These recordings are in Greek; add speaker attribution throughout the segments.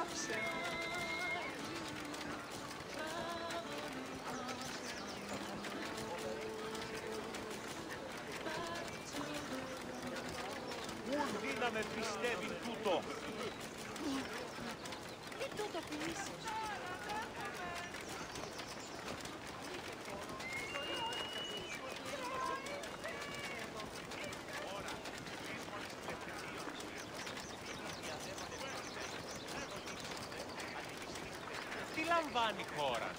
Speaker 1: έδωσε, πάψε.
Speaker 2: Ούν δύναμε πιστεύει τούτο.
Speaker 3: Τι τούτο ποιήσεις.
Speaker 2: Τι λαμβάνει η χώρα.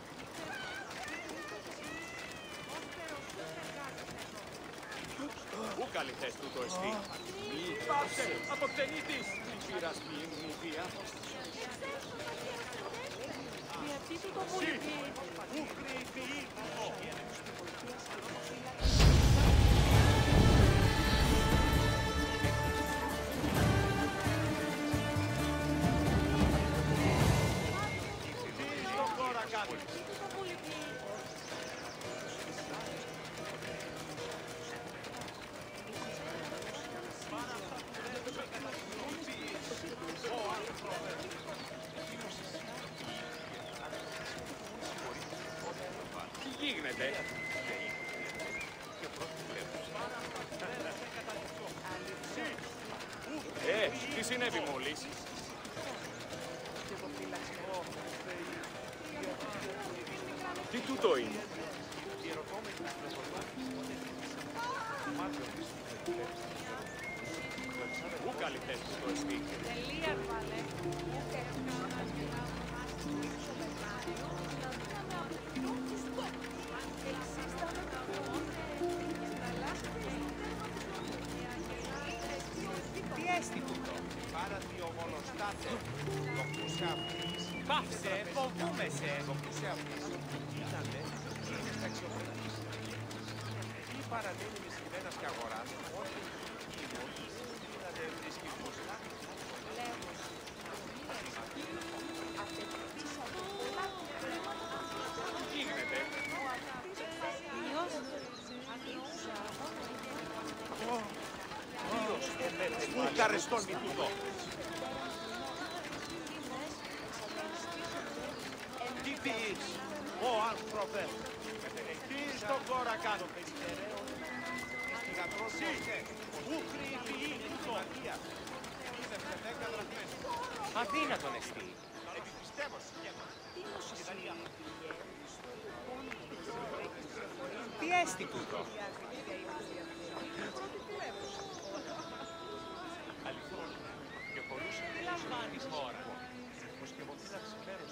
Speaker 2: Πού καλυθές τούτο εστί. Πάψε, αποκτενήτης. Πειραστή μου η βία.
Speaker 3: Γιατί τούτο βουλευτή.
Speaker 2: Πού κρύβει τούτο. Τι γίνεται. Ε, τι συνέβη μόλις. Τι τούτο είναι. Πού καλυθές τούτο εστί.
Speaker 3: Τελεία βάλε.
Speaker 2: Τι
Speaker 4: μονοστάτε. Το κούσε αυτής.
Speaker 2: Πάψε, φοβούμαι σε.
Speaker 4: Το κούσε αυτής. Ήτανε και είναι στα αξιοπρεπής. Τι παραμένει με συμβένας και αγοράς. Όχι η μόνη. Ήτανε δυσκυμούς.
Speaker 2: Τι γίνεται.
Speaker 4: Πού καρεστόν μη τούτο. Τι ο άνθρωπε.
Speaker 2: Τι στον χώρα κάνω,
Speaker 4: Περιστερέων. Θυγατρός Μωσέ.
Speaker 2: Πού κρύβει τούτο.
Speaker 4: Είναι σε δέκα δραχμές.
Speaker 2: Αδύνατον εστί.
Speaker 4: Επιπιστεύω σχέμα.
Speaker 2: Τι έστι τούτο;
Speaker 4: Αληθόν. Και πολλούς
Speaker 2: Τι λαμβάνεις χώρας.
Speaker 4: πως και ποτέ να ξημέρω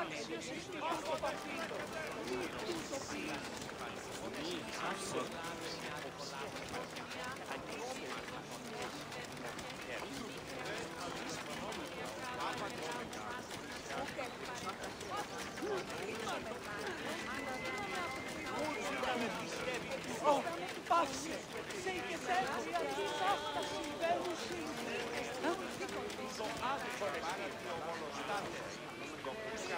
Speaker 4: Grazie.